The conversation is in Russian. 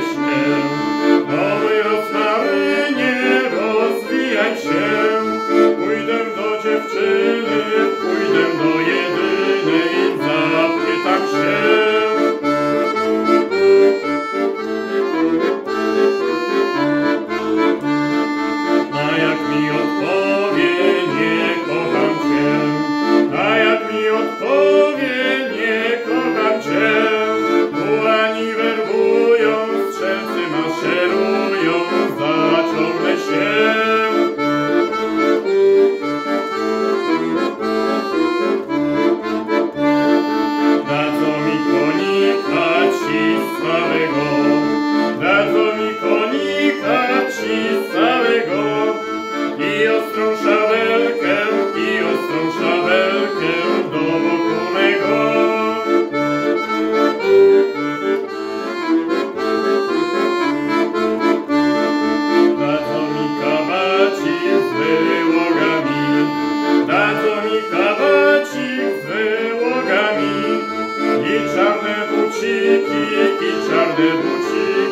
Christmas. великие и черные лучи.